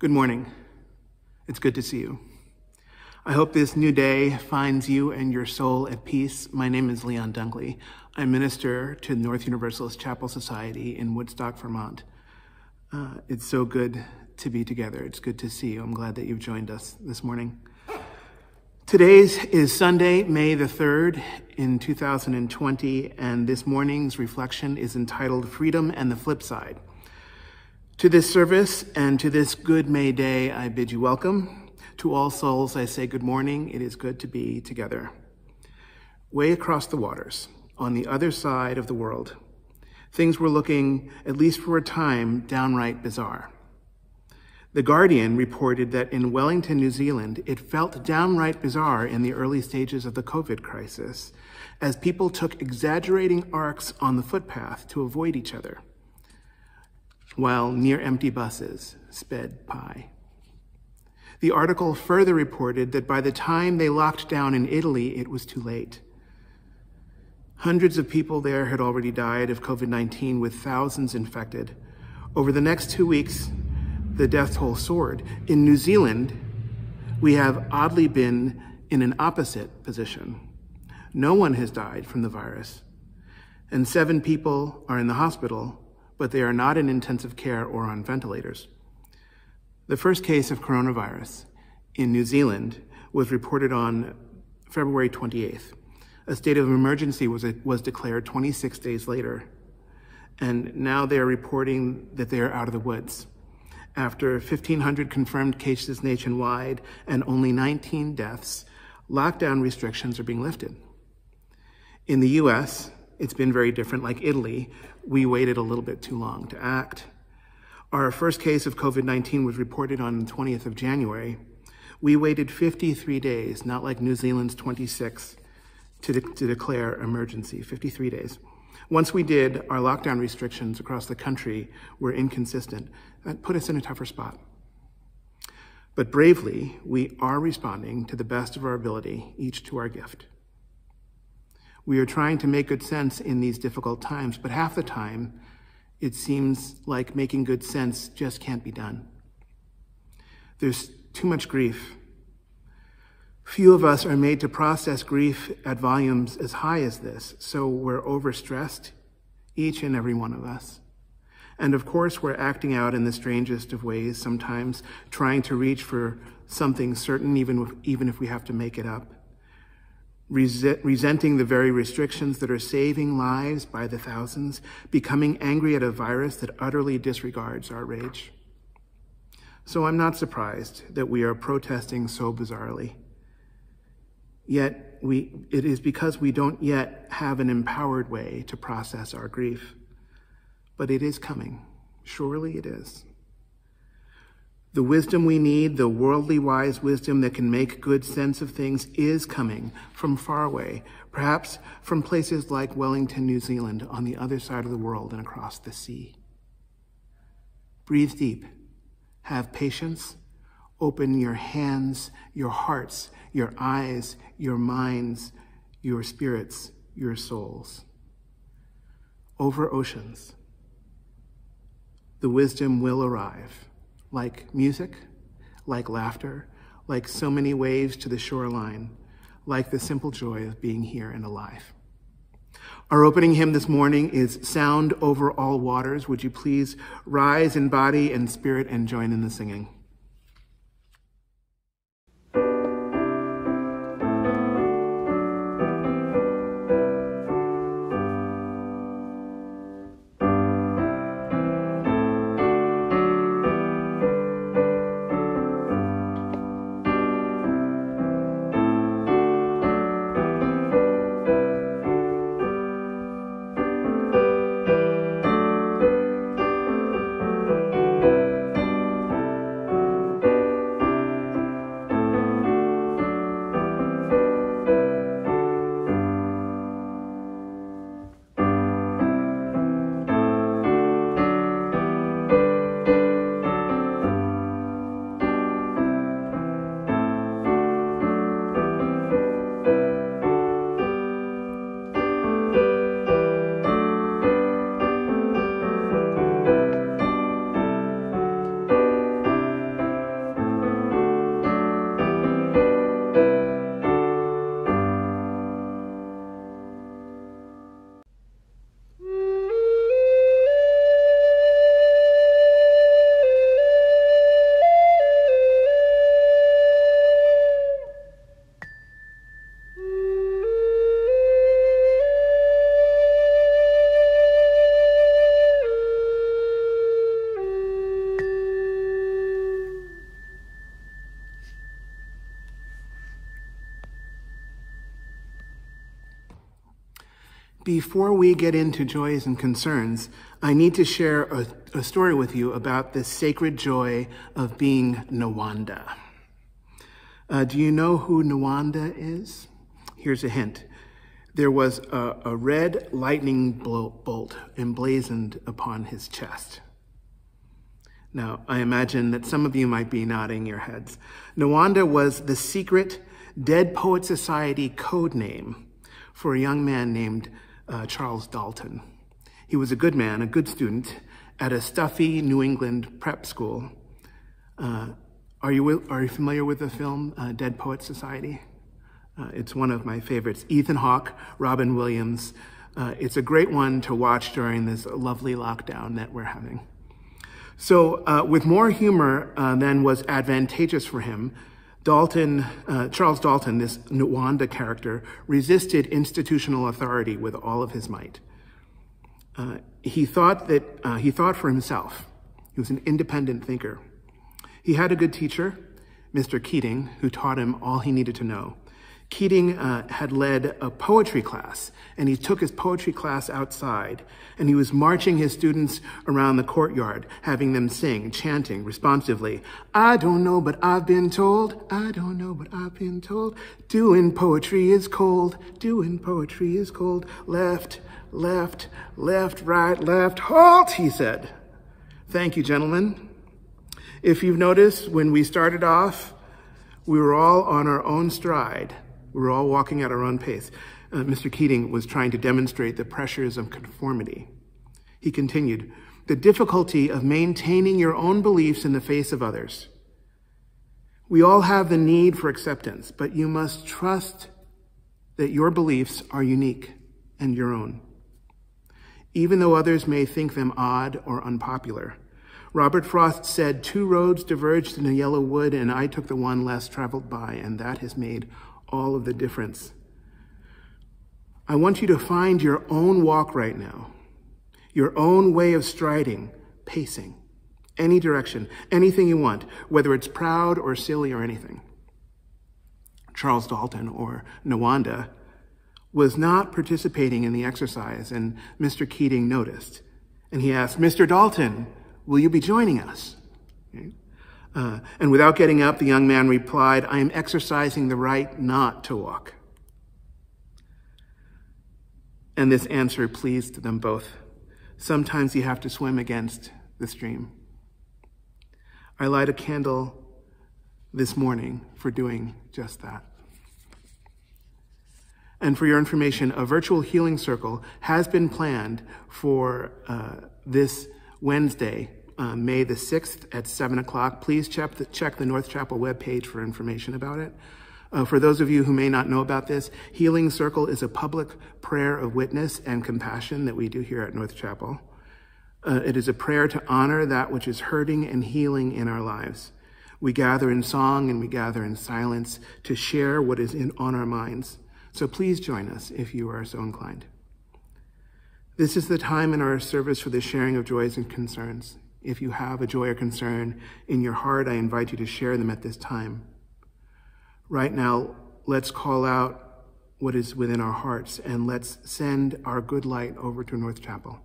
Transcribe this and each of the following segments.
Good morning. It's good to see you. I hope this new day finds you and your soul at peace. My name is Leon Dunkley. I minister to the North Universalist Chapel Society in Woodstock, Vermont. Uh, it's so good to be together. It's good to see you. I'm glad that you've joined us this morning. Today's is Sunday, May the 3rd in 2020, and this morning's reflection is entitled Freedom and the Flip Side. To this service and to this good May Day, I bid you welcome. To all souls, I say good morning. It is good to be together. Way across the waters, on the other side of the world, things were looking, at least for a time, downright bizarre. The Guardian reported that in Wellington, New Zealand, it felt downright bizarre in the early stages of the COVID crisis as people took exaggerating arcs on the footpath to avoid each other while near empty buses sped by. The article further reported that by the time they locked down in Italy, it was too late. Hundreds of people there had already died of COVID 19, with thousands infected. Over the next two weeks, the death toll soared. In New Zealand, we have oddly been in an opposite position. No one has died from the virus, and seven people are in the hospital but they are not in intensive care or on ventilators. The first case of coronavirus in New Zealand was reported on February 28th. A state of emergency was, was declared 26 days later, and now they are reporting that they are out of the woods. After 1,500 confirmed cases nationwide and only 19 deaths, lockdown restrictions are being lifted. In the US, it's been very different. Like Italy, we waited a little bit too long to act. Our first case of COVID 19 was reported on the 20th of January. We waited 53 days, not like New Zealand's 26, to, de- to declare emergency, 53 days. Once we did, our lockdown restrictions across the country were inconsistent. That put us in a tougher spot. But bravely, we are responding to the best of our ability, each to our gift. We are trying to make good sense in these difficult times, but half the time, it seems like making good sense just can't be done. There's too much grief. Few of us are made to process grief at volumes as high as this, so we're overstressed, each and every one of us. And of course, we're acting out in the strangest of ways, sometimes trying to reach for something certain, even if, even if we have to make it up resenting the very restrictions that are saving lives by the thousands, becoming angry at a virus that utterly disregards our rage. So I'm not surprised that we are protesting so bizarrely. Yet we, it is because we don't yet have an empowered way to process our grief. But it is coming. Surely it is. The wisdom we need, the worldly wise wisdom that can make good sense of things, is coming from far away, perhaps from places like Wellington, New Zealand, on the other side of the world and across the sea. Breathe deep. Have patience. Open your hands, your hearts, your eyes, your minds, your spirits, your souls. Over oceans, the wisdom will arrive like music, like laughter, like so many waves to the shoreline, like the simple joy of being here and alive. Our opening hymn this morning is Sound Over All Waters. Would you please rise in body and spirit and join in the singing? Before we get into joys and concerns, I need to share a, a story with you about the sacred joy of being Nuwanda. Uh, do you know who Nuwanda is? Here's a hint. There was a, a red lightning bolt emblazoned upon his chest. Now, I imagine that some of you might be nodding your heads. Nuwanda was the secret Dead Poet Society code name for a young man named uh, Charles Dalton. He was a good man, a good student at a stuffy New England prep school. Uh, are, you, are you familiar with the film uh, Dead Poets Society? Uh, it's one of my favorites. Ethan Hawke, Robin Williams. Uh, it's a great one to watch during this lovely lockdown that we're having. So, uh, with more humor than was advantageous for him, Dalton, uh, Charles Dalton, this Nuwanda character, resisted institutional authority with all of his might. Uh, he thought that uh, he thought for himself. He was an independent thinker. He had a good teacher, Mr. Keating, who taught him all he needed to know. Keating uh, had led a poetry class, and he took his poetry class outside, and he was marching his students around the courtyard, having them sing, chanting responsively, I don't know, but I've been told, I don't know, but I've been told, doing poetry is cold, doing poetry is cold, left, left, left, right, left, halt, he said. Thank you, gentlemen. If you've noticed, when we started off, we were all on our own stride. We were all walking at our own pace. Uh, Mr. Keating was trying to demonstrate the pressures of conformity. He continued, the difficulty of maintaining your own beliefs in the face of others. We all have the need for acceptance, but you must trust that your beliefs are unique and your own. Even though others may think them odd or unpopular. Robert Frost said, Two roads diverged in a yellow wood, and I took the one less traveled by, and that has made all of the difference. I want you to find your own walk right now, your own way of striding, pacing, any direction, anything you want, whether it's proud or silly or anything. Charles Dalton or Nuwanda was not participating in the exercise, and Mr. Keating noticed. And he asked, Mr. Dalton, will you be joining us? Okay. Uh, and without getting up, the young man replied, I am exercising the right not to walk. And this answer pleased them both. Sometimes you have to swim against the stream. I light a candle this morning for doing just that. And for your information, a virtual healing circle has been planned for uh, this Wednesday, uh, May the 6th at 7 o'clock. Please check the, check the North Chapel webpage for information about it. Uh, for those of you who may not know about this, Healing Circle is a public prayer of witness and compassion that we do here at North Chapel. Uh, it is a prayer to honor that which is hurting and healing in our lives. We gather in song and we gather in silence to share what is in, on our minds. So please join us if you are so inclined. This is the time in our service for the sharing of joys and concerns. If you have a joy or concern in your heart, I invite you to share them at this time. Right now, let's call out what is within our hearts and let's send our good light over to North Chapel.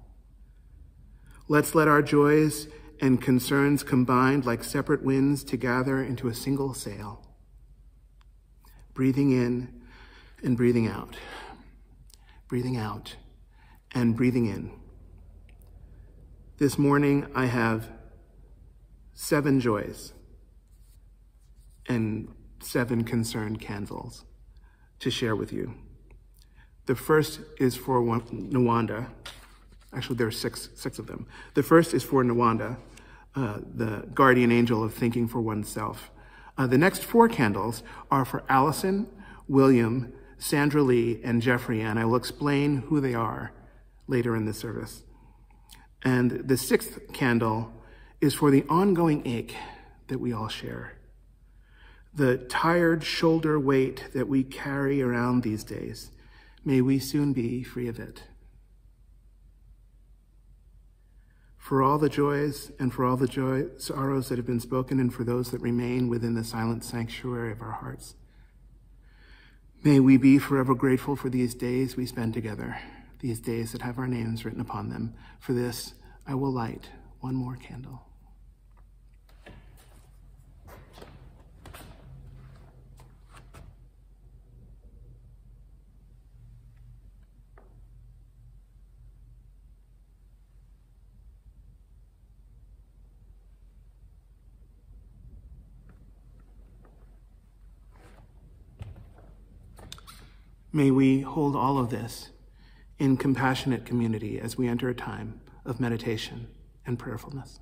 Let's let our joys and concerns combined like separate winds to gather into a single sail. Breathing in and breathing out. Breathing out and breathing in. This morning, I have seven joys and seven concerned candles to share with you. The first is for Nuwanda. Actually, there are six, six of them. The first is for Nuwanda, uh, the guardian angel of thinking for oneself. Uh, the next four candles are for Allison, William, Sandra Lee, and Jeffrey, and I will explain who they are later in the service. And the sixth candle is for the ongoing ache that we all share. The tired shoulder weight that we carry around these days. May we soon be free of it. For all the joys and for all the joy, sorrows that have been spoken and for those that remain within the silent sanctuary of our hearts. May we be forever grateful for these days we spend together. These days that have our names written upon them. For this, I will light one more candle. May we hold all of this in compassionate community as we enter a time of meditation and prayerfulness.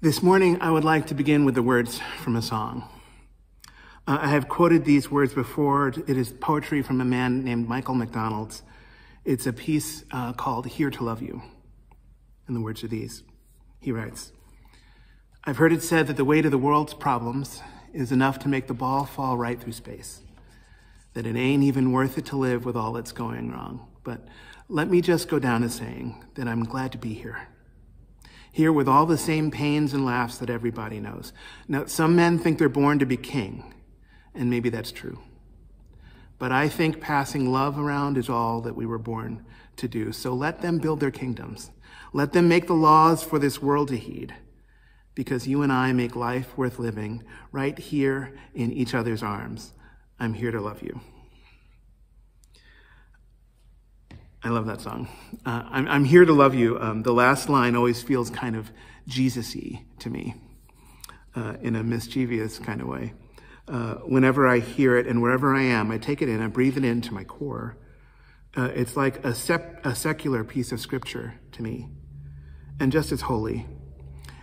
This morning, I would like to begin with the words from a song. Uh, I have quoted these words before. It is poetry from a man named Michael McDonald. It's a piece uh, called Here to Love You. And the words are these. He writes, I've heard it said that the weight of the world's problems is enough to make the ball fall right through space, that it ain't even worth it to live with all that's going wrong. But let me just go down to saying that I'm glad to be here here with all the same pains and laughs that everybody knows. Now, some men think they're born to be king, and maybe that's true. But I think passing love around is all that we were born to do. So let them build their kingdoms. Let them make the laws for this world to heed. because you and I make life worth living right here in each other's arms. I'm here to love you. I love that song. Uh, I'm, I'm, here to love you. Um, the last line always feels kind of Jesus y to me uh, in a mischievous kind of way. Uh, whenever I hear it and wherever I am, I take it in, I breathe it into my core. Uh, it's like a, sep- a secular piece of scripture to me, and just as holy.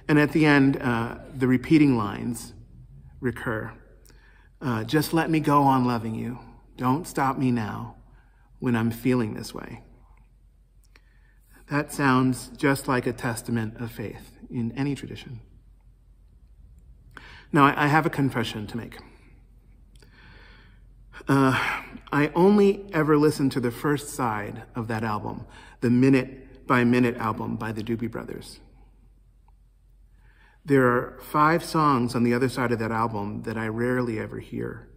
And at the end, uh, the repeating lines recur. Uh, just let me go on loving you. Don't stop me now when I'm feeling this way. That sounds just like a testament of faith in any tradition. Now, I have a confession to make. Uh, I only ever listened to the first side of that album, the minute by minute album by the Doobie Brothers. There are five songs on the other side of that album that I rarely ever hear.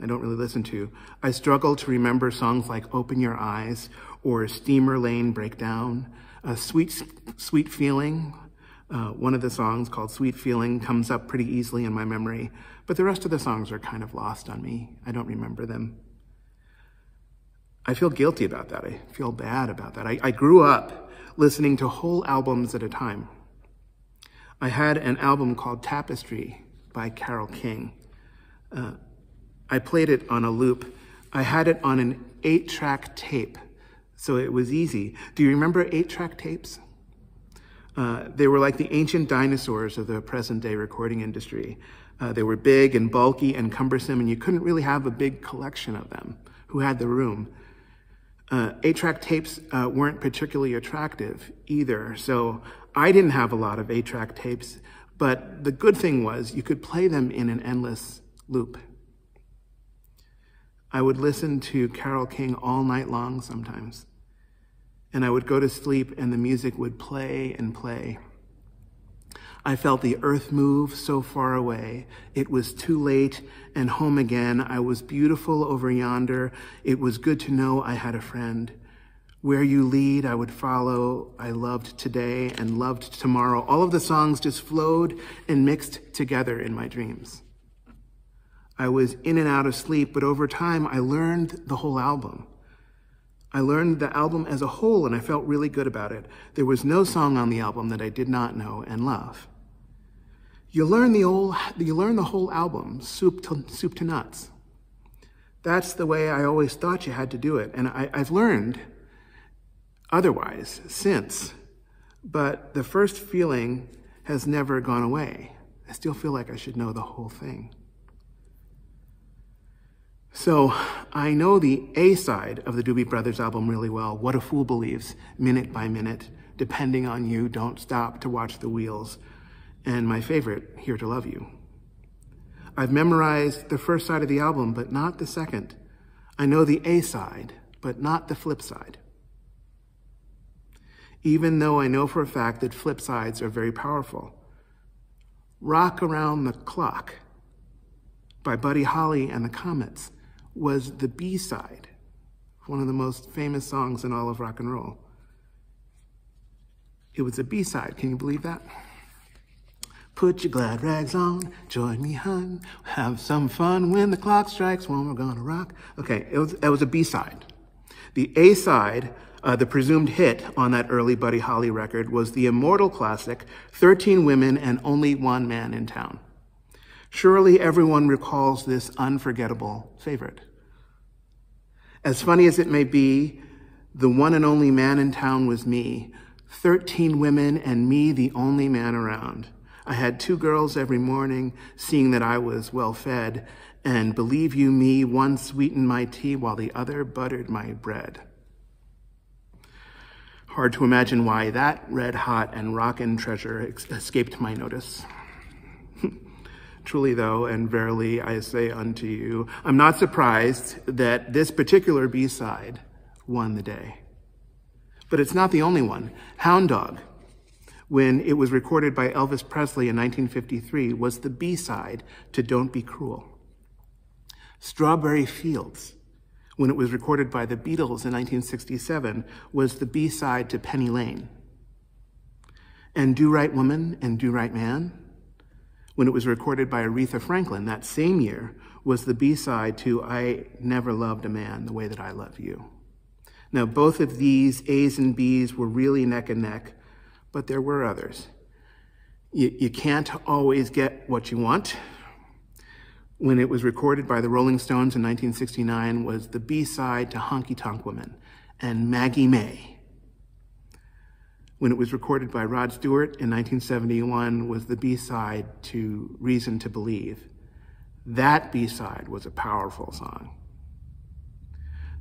I don't really listen to. I struggle to remember songs like Open Your Eyes or Steamer Lane Breakdown, a Sweet, Sweet Feeling. Uh, one of the songs called Sweet Feeling comes up pretty easily in my memory, but the rest of the songs are kind of lost on me. I don't remember them. I feel guilty about that. I feel bad about that. I, I grew up listening to whole albums at a time. I had an album called Tapestry by Carole King. Uh, I played it on a loop. I had it on an eight track tape, so it was easy. Do you remember eight track tapes? Uh, they were like the ancient dinosaurs of the present day recording industry. Uh, they were big and bulky and cumbersome, and you couldn't really have a big collection of them. Who had the room? Uh, eight track tapes uh, weren't particularly attractive either, so I didn't have a lot of eight track tapes, but the good thing was you could play them in an endless loop. I would listen to Carole King all night long sometimes, and I would go to sleep and the music would play and play. I felt the earth move so far away. It was too late and home again. I was beautiful over yonder. It was good to know I had a friend. Where you lead, I would follow. I loved today and loved tomorrow. All of the songs just flowed and mixed together in my dreams. I was in and out of sleep, but over time I learned the whole album. I learned the album as a whole and I felt really good about it. There was no song on the album that I did not know and love. You learn the, old, you learn the whole album, soup to, soup to nuts. That's the way I always thought you had to do it. And I, I've learned otherwise since. But the first feeling has never gone away. I still feel like I should know the whole thing. So I know the A side of the Doobie Brothers album really well. What a Fool Believes, minute by minute, depending on you, don't stop to watch the wheels and my favorite, Here to Love You. I've memorized the first side of the album, but not the second. I know the A side, but not the flip side. Even though I know for a fact that flip sides are very powerful. Rock Around the Clock by Buddy Holly and the Comets was the B side, one of the most famous songs in all of rock and roll. It was a B side. Can you believe that? Put your glad rags on, join me, hun. Have some fun when the clock strikes when we're gonna rock. Okay, it was, it was a B-side. The A-side, uh, the presumed hit on that early Buddy Holly record, was the immortal classic, 13 Women and Only One Man in Town. Surely everyone recalls this unforgettable favorite. As funny as it may be, the one and only man in town was me, 13 women and me the only man around. I had two girls every morning, seeing that I was well fed, and believe you me, one sweetened my tea while the other buttered my bread. Hard to imagine why that red hot and rockin' treasure escaped my notice. Truly, though, and verily I say unto you, I'm not surprised that this particular B side won the day. But it's not the only one. Hound Dog when it was recorded by Elvis Presley in 1953, was the B-side to Don't Be Cruel. Strawberry Fields, when it was recorded by the Beatles in 1967, was the B-side to Penny Lane. And Do Right Woman and Do Right Man when it was recorded by Aretha Franklin that same year, was the B side to I Never Loved a Man the Way That I Love You. Now, both of these A's and B's were really neck and neck, but there were others. You, you can't always get what you want. When it was recorded by the Rolling Stones in 1969 was the B-side to Honky Tonk Woman and Maggie May. When it was recorded by Rod Stewart in 1971 was the B-side to Reason to Believe. That B-side was a powerful song.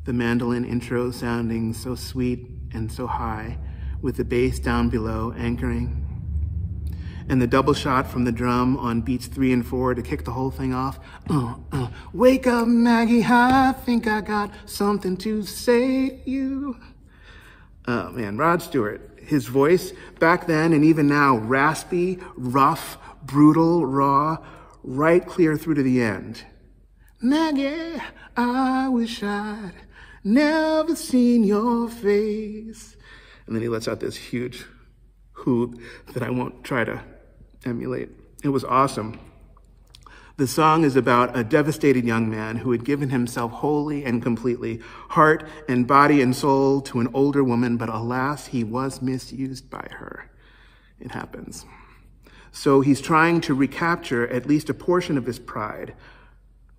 The mandolin intro sounding so sweet and so high, with the bass down below anchoring. And the double shot from the drum on beats three and four to kick the whole thing off. Uh, uh, Wake up, Maggie, I think I got something to say to you. Oh man, Rod Stewart, his voice back then and even now, raspy, rough, brutal, raw, right clear through to the end. Maggie, I wish I'd never seen your face. And then he lets out this huge hoot that I won't try to emulate. It was awesome. The song is about a devastated young man who had given himself wholly and completely, heart and body and soul, to an older woman, but alas, he was misused by her. It happens. So he's trying to recapture at least a portion of his pride,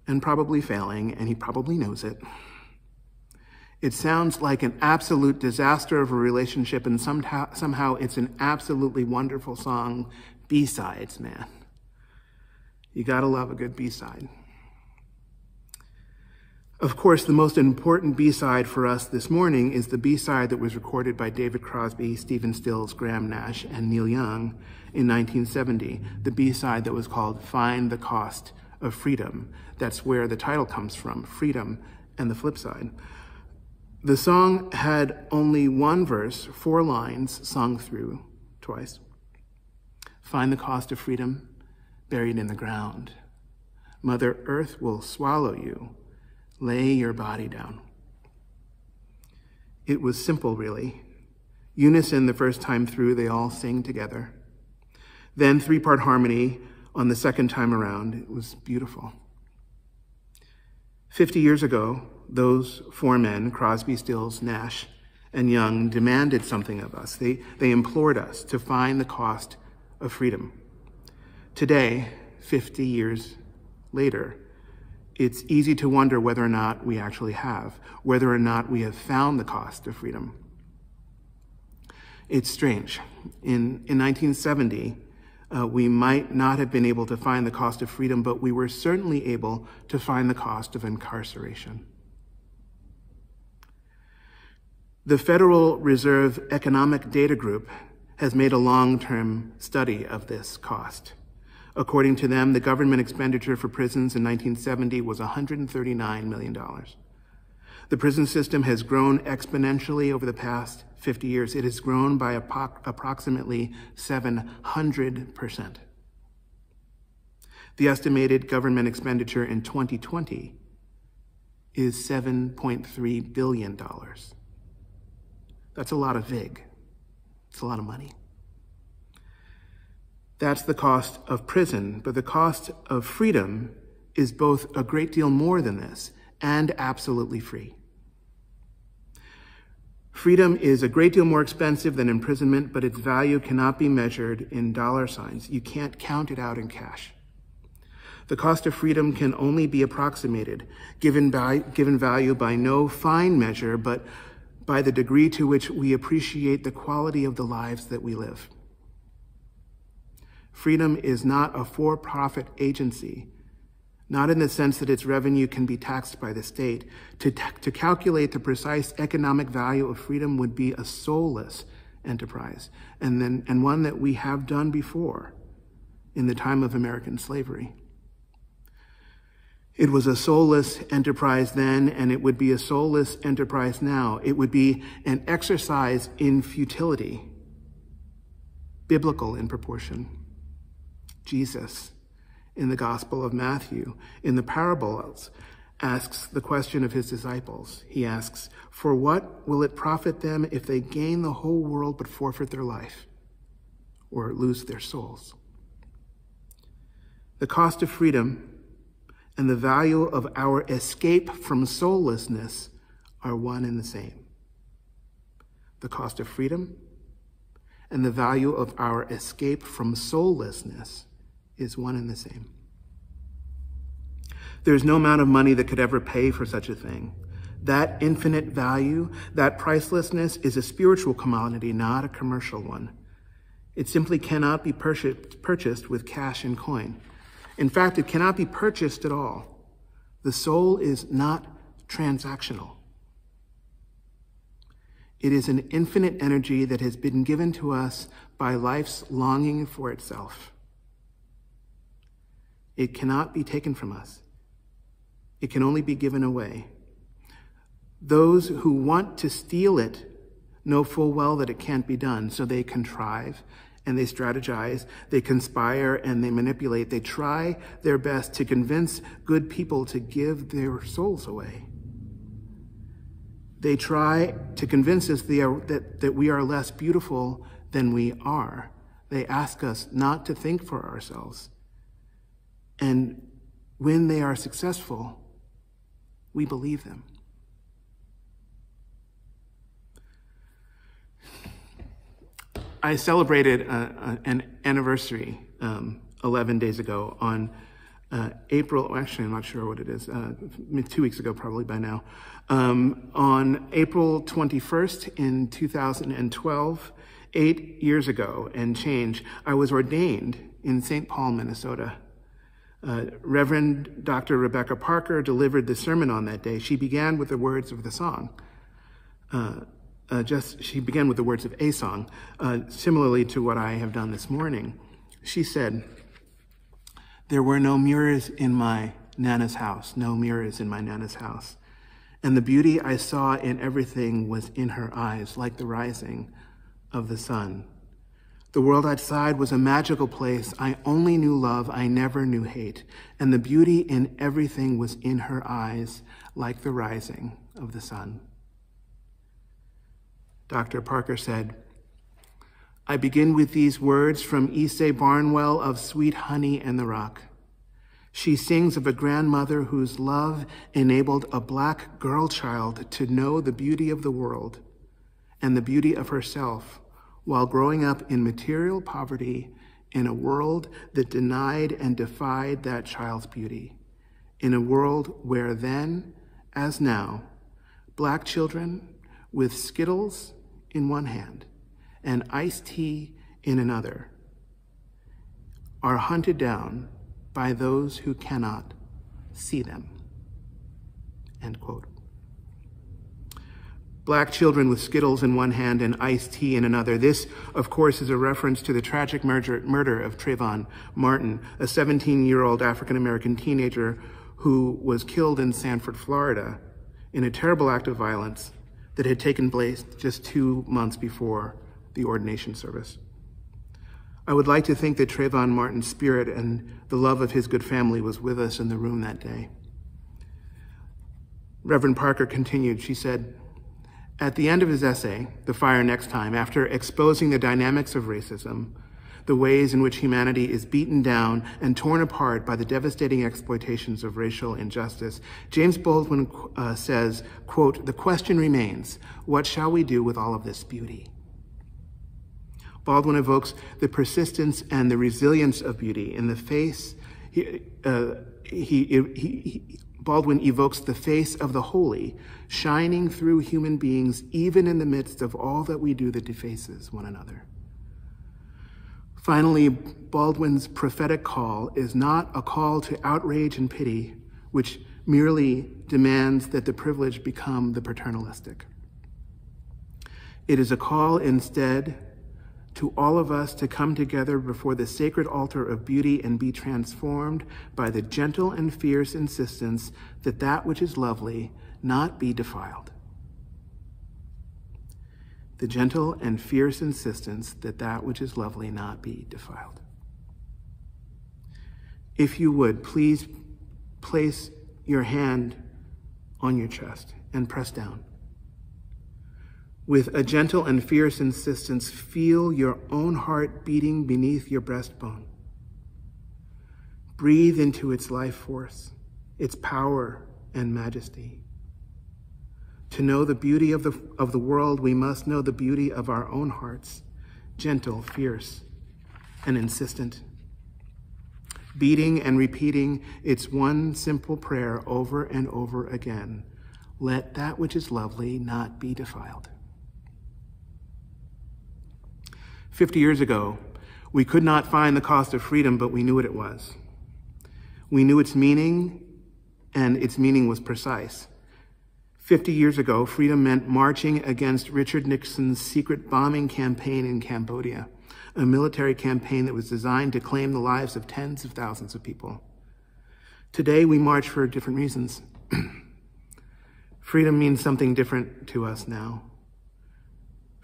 and probably failing, and he probably knows it. It sounds like an absolute disaster of a relationship, and somehow, it's an absolutely wonderful song. B-sides, man. You gotta love a good B-side. Of course, the most important B-side for us this morning is the B-side that was recorded by David Crosby, Stephen Stills, Graham Nash, and Neil Young in 1970. The B-side that was called Find the Cost of Freedom. That's where the title comes from, freedom and the flip side. The song had only one verse, four lines sung through twice. Find the cost of freedom buried in the ground. Mother Earth will swallow you. Lay your body down. It was simple, really. Unison the first time through, they all sing together. Then three part harmony on the second time around. It was beautiful. 50 years ago, those four men, Crosby, Stills, Nash, and Young, demanded something of us. They, they implored us to find the cost of freedom. Today, 50 years later, it's easy to wonder whether or not we actually have, whether or not we have found the cost of freedom. It's strange. In, in 1970, uh, we might not have been able to find the cost of freedom, but we were certainly able to find the cost of incarceration. The Federal Reserve Economic Data Group has made a long-term study of this cost. According to them, the government expenditure for prisons in 1970 was $139 million. The prison system has grown exponentially over the past 50 years. It has grown by approximately 700%. The estimated government expenditure in 2020 is $7.3 billion. That's a lot of VIG. It's a lot of money. That's the cost of prison, but the cost of freedom is both a great deal more than this and absolutely free. Freedom is a great deal more expensive than imprisonment, but its value cannot be measured in dollar signs. You can't count it out in cash. The cost of freedom can only be approximated, given, by, given value by no fine measure, but by the degree to which we appreciate the quality of the lives that we live. Freedom is not a for-profit agency, not in the sense that its revenue can be taxed by the state. To, to calculate the precise economic value of freedom would be a soulless enterprise, and, then, and one that we have done before in the time of American slavery. It was a soulless enterprise then, and it would be a soulless enterprise now. It would be an exercise in futility, biblical in proportion. Jesus, in the Gospel of Matthew, in the parables, asks the question of his disciples. He asks, For what will it profit them if they gain the whole world but forfeit their life or lose their souls? The cost of freedom and the value of our escape from soullessness are one and the same. The cost of freedom and the value of our escape from soullessness is one and the same. There's no amount of money that could ever pay for such a thing. That infinite value, that pricelessness is a spiritual commodity, not a commercial one. It simply cannot be purchased with cash and coin. In fact, it cannot be purchased at all. The soul is not transactional. It is an infinite energy that has been given to us by life's longing for itself. It cannot be taken from us. It can only be given away. Those who want to steal it know full well that it can't be done, so they contrive and they strategize, they conspire and they manipulate. They try their best to convince good people to give their souls away. They try to convince us that, that we are less beautiful than we are. They ask us not to think for ourselves. And when they are successful, we believe them. I celebrated a, a, an anniversary um, 11 days ago on uh, April, actually, I'm not sure what it is, uh, two weeks ago, probably by now. Um, on April 21st in 2012, eight years ago and change, I was ordained in St. Paul, Minnesota. Uh, Reverend Dr. Rebecca Parker delivered the sermon on that day. She began with the words of the song. Uh, uh, just she began with the words of a song, uh, similarly to what I have done this morning. She said, "There were no mirrors in my Nana's house, no mirrors in my Nana's house, and the beauty I saw in everything was in her eyes, like the rising of the sun." The world outside was a magical place. I only knew love. I never knew hate. And the beauty in everything was in her eyes, like the rising of the sun. Dr. Parker said, I begin with these words from Ysaye Barnwell of Sweet Honey and the Rock. She sings of a grandmother whose love enabled a black girl child to know the beauty of the world and the beauty of herself while growing up in material poverty in a world that denied and defied that child's beauty, in a world where then, as now, black children with Skittles in one hand and iced tea in another are hunted down by those who cannot see them. End quote. Black children with Skittles in one hand and iced tea in another. This, of course, is a reference to the tragic murder, murder of Trayvon Martin, a 17 year old African American teenager who was killed in Sanford, Florida, in a terrible act of violence that had taken place just two months before the ordination service. I would like to think that Trayvon Martin's spirit and the love of his good family was with us in the room that day. Reverend Parker continued, she said, at the end of his essay, The Fire Next Time, after exposing the dynamics of racism, the ways in which humanity is beaten down and torn apart by the devastating exploitations of racial injustice. James Baldwin uh, says, quote, the question remains, what shall we do with all of this beauty? Baldwin evokes the persistence and the resilience of beauty in the face. He, uh, he, he, he, Baldwin evokes the face of the holy, shining through human beings, even in the midst of all that we do that defaces one another. Finally, Baldwin's prophetic call is not a call to outrage and pity, which merely demands that the privileged become the paternalistic. It is a call instead to all of us to come together before the sacred altar of beauty and be transformed by the gentle and fierce insistence that that which is lovely not be defiled the gentle and fierce insistence that that which is lovely not be defiled. If you would, please place your hand on your chest and press down. With a gentle and fierce insistence, feel your own heart beating beneath your breastbone. Breathe into its life force, its power and majesty. To know the beauty of the, of the world, we must know the beauty of our own hearts, gentle, fierce, and insistent. Beating and repeating its one simple prayer over and over again let that which is lovely not be defiled. Fifty years ago, we could not find the cost of freedom, but we knew what it was. We knew its meaning, and its meaning was precise. 50 years ago, freedom meant marching against Richard Nixon's secret bombing campaign in Cambodia, a military campaign that was designed to claim the lives of tens of thousands of people. Today, we march for different reasons. freedom means something different to us now.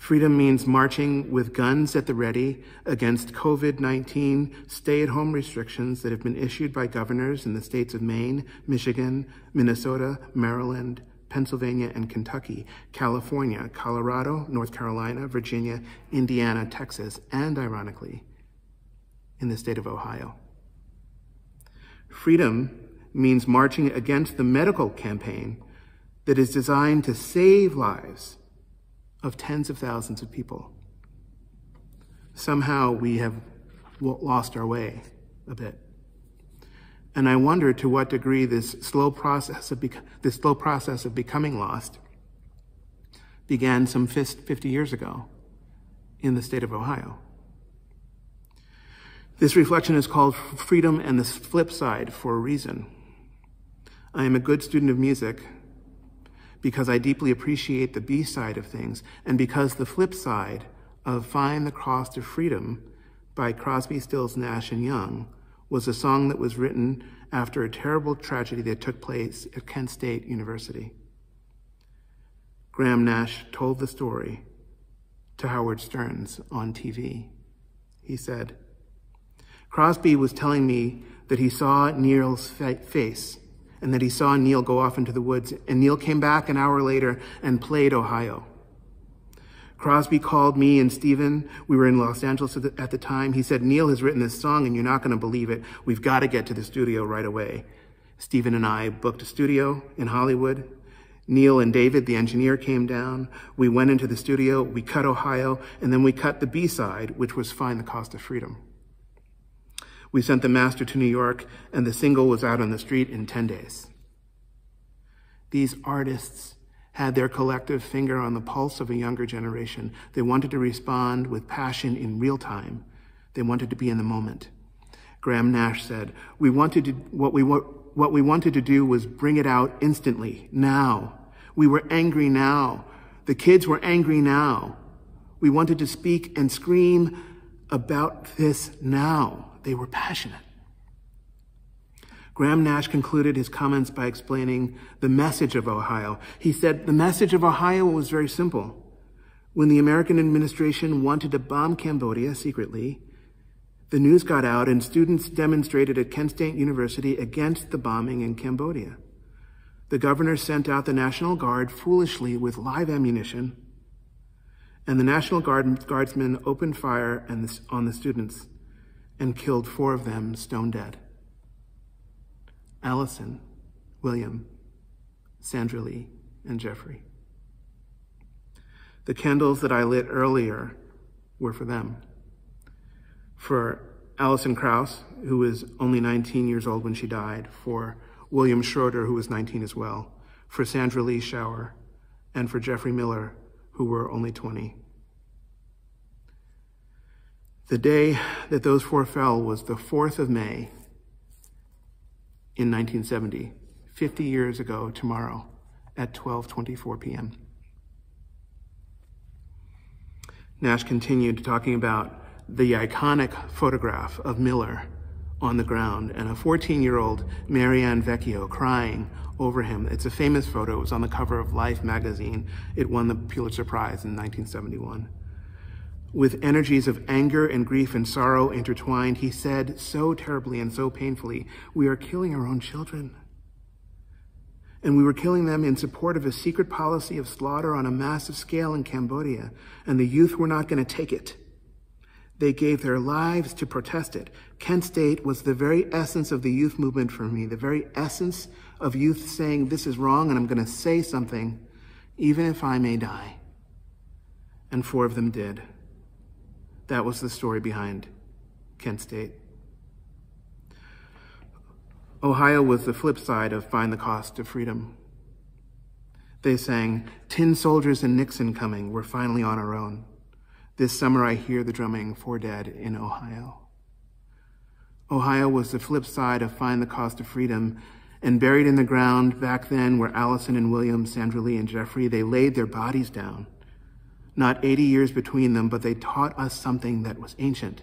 Freedom means marching with guns at the ready against COVID 19 stay at home restrictions that have been issued by governors in the states of Maine, Michigan, Minnesota, Maryland, Pennsylvania and Kentucky, California, Colorado, North Carolina, Virginia, Indiana, Texas, and ironically, in the state of Ohio. Freedom means marching against the medical campaign that is designed to save lives of tens of thousands of people. Somehow we have lost our way a bit. And I wonder to what degree this slow process of, this slow process of becoming lost began some 50 years ago in the state of Ohio. This reflection is called Freedom and the Flip Side for a reason. I am a good student of music because I deeply appreciate the B side of things and because the flip side of Find the Cost of Freedom by Crosby, Stills, Nash, and Young was a song that was written after a terrible tragedy that took place at Kent State University. Graham Nash told the story to Howard Stearns on TV. He said, Crosby was telling me that he saw Neil's face and that he saw Neil go off into the woods, and Neil came back an hour later and played Ohio. Crosby called me and Stephen. We were in Los Angeles at the, time. He said, Neil has written this song and you're not going to believe it. We've got to get to the studio right away. Stephen and I booked a studio in Hollywood. Neil and David, the engineer, came down. We went into the studio. We cut Ohio and then we cut the B side, which was Find the Cost of Freedom. We sent the master to New York and the single was out on the street in 10 days. These artists had their collective finger on the pulse of a younger generation. They wanted to respond with passion in real time. They wanted to be in the moment. Graham Nash said, we wanted to, what we, what we wanted to do was bring it out instantly, now. We were angry now. The kids were angry now. We wanted to speak and scream about this now. They were passionate. Graham Nash concluded his comments by explaining the message of Ohio. He said the message of Ohio was very simple. When the American administration wanted to bomb Cambodia secretly, the news got out and students demonstrated at Kent State University against the bombing in Cambodia. The governor sent out the National Guard foolishly with live ammunition, and the National Guard, Guardsmen opened fire on the students and killed four of them stone dead. Allison, William, Sandra Lee, and Jeffrey. The candles that I lit earlier were for them. For Allison Krause, who was only 19 years old when she died, for William Schroeder, who was 19 as well, for Sandra Lee Scheuer, and for Jeffrey Miller, who were only 20. The day that those four fell was the 4th of May, in 1970, 50 years ago tomorrow at 12:24 p.m. Nash continued talking about the iconic photograph of Miller on the ground and a 14-year-old Mary Ann Vecchio crying over him. It's a famous photo. It was on the cover of Life magazine. It won the Pulitzer Prize in 1971. With energies of anger and grief and sorrow intertwined, he said so terribly and so painfully, We are killing our own children. And we were killing them in support of a secret policy of slaughter on a massive scale in Cambodia, and the youth were not going to take it. They gave their lives to protest it. Kent State was the very essence of the youth movement for me, the very essence of youth saying, This is wrong, and I'm going to say something, even if I may die. And four of them did. That was the story behind Kent State. Ohio was the flip side of Find the Cost of Freedom. They sang, Tin soldiers and Nixon coming, we're finally on our own. This summer I hear the drumming four dead in Ohio. Ohio was the flip side of Find the Cost of Freedom, and buried in the ground back then were Allison and William, Sandra Lee and Jeffrey. They laid their bodies down. Not 80 years between them, but they taught us something that was ancient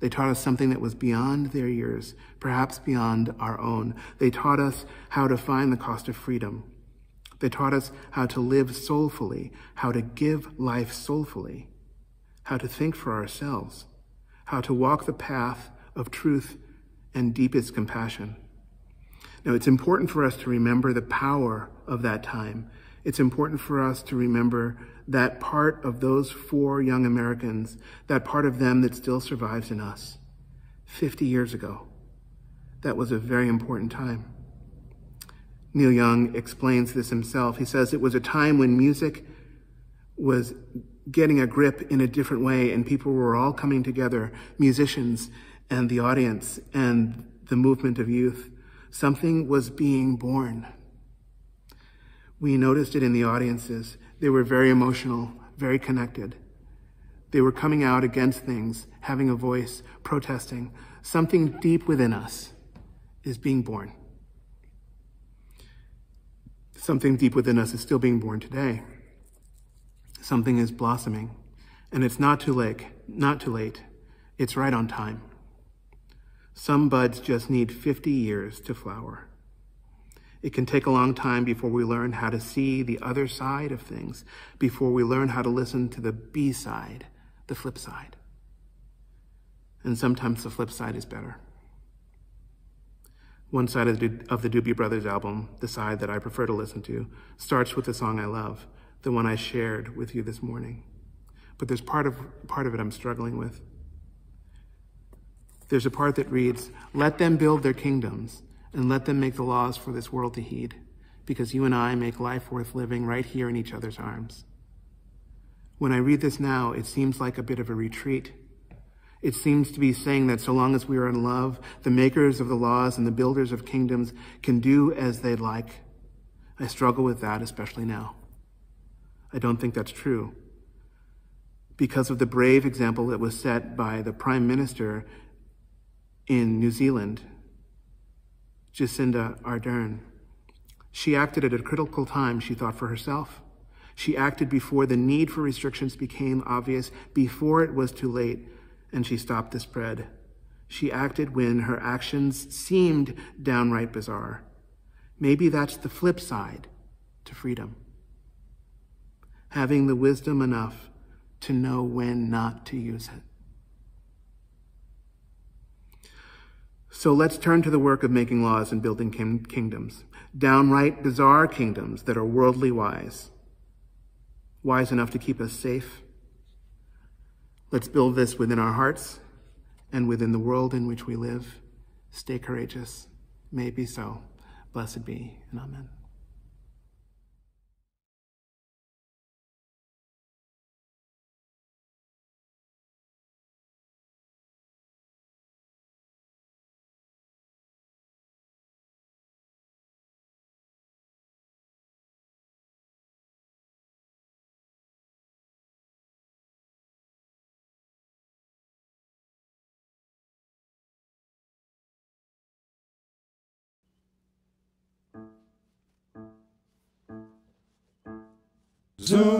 they taught us something that was beyond their years, perhaps beyond our own. They taught us how to find the cost of freedom. They taught us how to live soulfully, how to give life soulfully, how to think for ourselves, how to walk the path of truth and deepest compassion. Now, it's important for us to remember the power of that time. It's important for us to remember that part of those four young Americans, that part of them that still survives in us 50 years ago. That was a very important time. Neil Young explains this himself. He says it was a time when music was getting a grip in a different way and people were all coming together, musicians and the audience and the movement of youth. Something was being born. We noticed it in the audiences. They were very emotional, very connected. They were coming out against things, having a voice, protesting. Something deep within us is being born. Something deep within us is still being born today. Something is blossoming, and it's not too late. Not too late. It's right on time. Some buds just need 50 years to flower. It can take a long time before we learn how to see the other side of things, before we learn how to listen to the B side, the flip side. And sometimes the flip side is better. One side of the, Doobie Brothers album, the side that I prefer to listen to, starts with the song I love, the one I shared with you this morning. But there's part of, part of it I'm struggling with. There's a part that reads, Let them build their kingdoms and let them make the laws for this world to heed, because you and I make life worth living right here in each other's arms. When I read this now, it seems like a bit of a retreat. It seems to be saying that so long as we are in love, the makers of the laws and the builders of kingdoms can do as they'd like. I struggle with that, especially now. I don't think that's true. Because of the brave example that was set by the Prime Minister in New Zealand Jacinda Ardern. She acted at a critical time, she thought, for herself. She acted before the need for restrictions became obvious, before it was too late, and she stopped the spread. She acted when her actions seemed downright bizarre. Maybe that's the flip side to freedom. Having the wisdom enough to know when not to use it. So let's turn to the work of making laws and building king- kingdoms, downright bizarre kingdoms that are worldly wise, wise enough to keep us safe. Let's build this within our hearts and within the world in which we live. Stay courageous. May it be so. Blessed be, and amen. Zoom,